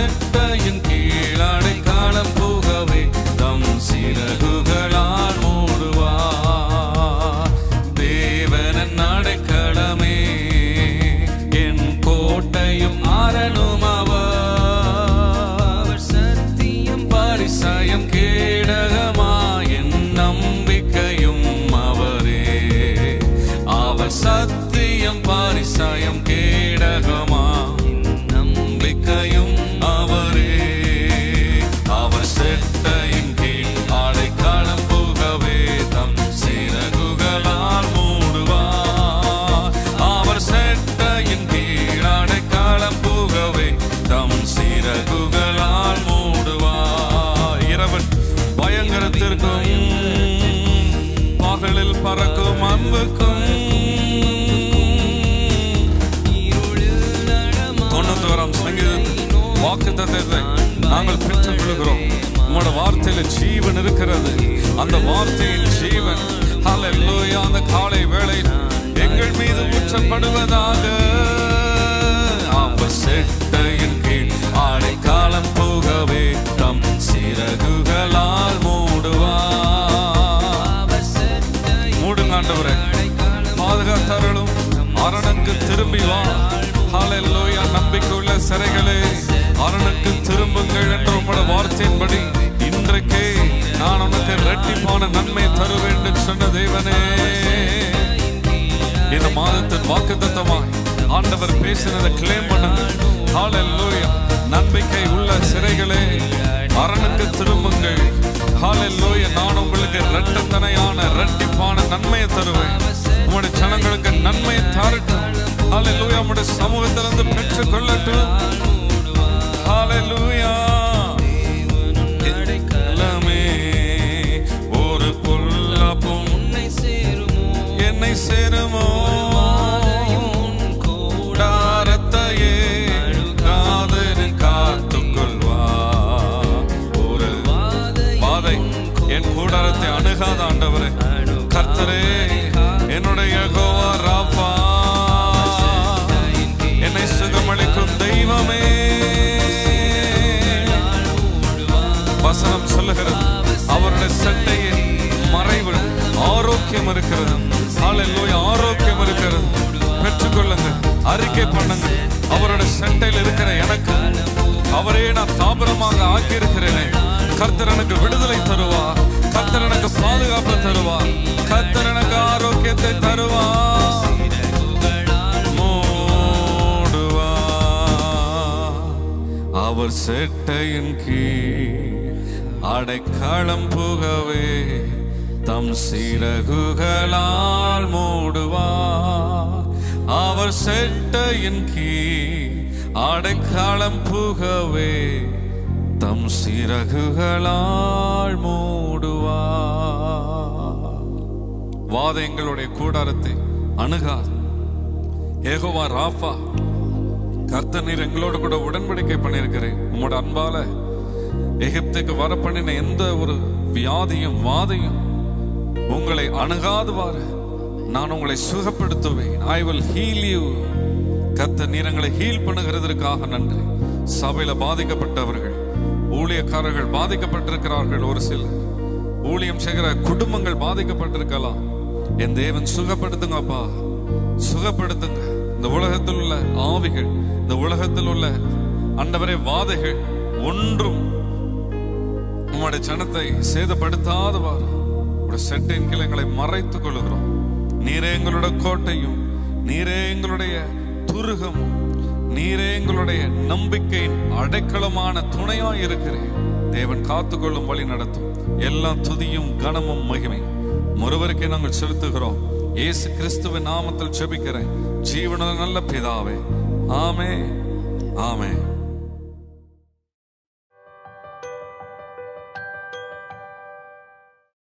என் பறக்கும் அன்புக்கும் தொண்ணூத்தோராம் சங்கீதத்தில் வாக்கு தத்தத்தை நாங்கள் பெற்றுக் கொள்கிறோம் உங்களோட வார்த்தையில ஜீவன் இருக்கிறது. அந்த வார்த்தையின் ஜீவன். ஹalleluya அந்த காலை வேளை எங்கள் மீது ஊற்றப்படுவதாக. அவர் அரணுக்கு திரும்பி வா. ஹalleluya நம்பிக்கையுள்ள சிறைகளே அரணுக்கு திரும்புங்கள் என்ற உம்முடைய வார்த்தையின்படி இன்றைக்கே நான் உனக்கு இரட்டிப்பான நன்மை தருவேன் என்று சொன்ன தேவனே. இந்த மாதத்தின் வாக்குத்தத்தமாய் ஆண்டவர் பேசினதை கிளைம் பண்ணுங்க ஹalleluya நம்பிக்கை உள்ள சிறைகளே அரணுக்கு திரும்புங்கள். ஹalleluya நான் உங்களுக்கு இரட்டத்தனையான இரட்டிப்பான நன்மையை தருவேன். உங்களுடைய ஜனங்களுக்கு நன்மையை தாரட்டும். ஹalleluya உங்களுடைய சமூகத்திலிருந்து பெற்றுக் கொள்ளட்டும் ஹalleluya எல்லாமே ஒரு பொல்லாப்பும் என்னை சேருமோ? கூடாரத்தையே காதலு என் கூடாரத்தை அணுகாத ஆண்டவரே கர்த்தரே. என்னுடைய கோவா ராபா. என்னை சுகமளிக்கும் தெய்வமே. வசனம் சொல்லுகிறது அவருடைய சட்டையின் மறைவு ஆரோக்கியம் இருக்கிறது. ஹalleluya ஆரோக்கியம் இருக்கிறது. பெற்றுக்கொள்ளுங்க அறிக்கை பண்ணுங்க அவருடைய சட்டையில் இருக்கிற எனக்கு அவரே நான் தாபரமாக ஆக்கி இருக்கிறேனே கர்த்தர் எனக்கு விடுதலை தருவா அவர் செட்டையின் கீழ் அடைக்கலம் புகவே தம் சிறகுகளால் மூடுவார். அவர் செட்டையின் கீழ் அடைக்கலம் புகவே தம் சிறகுகளால் மூடுவார். வாத எங்களுடைய கூடாரத்தை அணுகாது ஏகோவா ராஃபா கர்த்த நீர் எங்களோட கூட உடன்படிக்கை பண்ணியிருக்கிறேன் உங்களோட அன்பால எகிப்துக்கு வர பண்ணின எந்த ஒரு வியாதியும் வாதையும் உங்களை அணுகாதுவாறு நான் உங்களை சுகப்படுத்துவேன். ஐ வில் ஹீல் யூ கர்த்தர் நீரங்களை ஹீல் பண்ணுகிறதற்காக நன்றி. சபையில பாதிக்கப்பட்டவர்கள் ஊழியக்காரர்கள் பாதிக்கப்பட்டிருக்கிறார்கள் ஒரு சிலர். ஊழியம் செய்கிற குடும்பங்கள் பாதிக்கப்பட்டிருக்கலாம். என் தேவன் சுகப்படுத்துங்கப்பா சுகப்படுத்துங்க. இந்த உலகத்தில் உள்ள ஆவிகள் இந்த உலகத்தில் உள்ள அண்டவரே வாதைகள் ஒன்றும் உம்முடைய ஜனத்தை சேதப்படுத்தாதவாறு உடைய செட்டின் கீழ் எங்களை மறைத்துக் கொள்கிறோம் நீரே எங்களுடைய கோட்டையும் நீரே எங்களுடைய துருகமும் நீரே எங்களுடைய நம்பிக்கையின் அடைக்கலமான துணையா இருக்கிறேன் தேவன் காத்துக்கொள்ளும் வழி நடத்தும். எல்லா துதியும் கனமும் மகிமை ஒருவருக்கே நாங்கள் செலுத்துகிறோம். இயேசு கிறிஸ்துவின் நாமத்தில் செபிக்கிறேன் ஜீவன நல்ல பிதாவே Amen. Amen.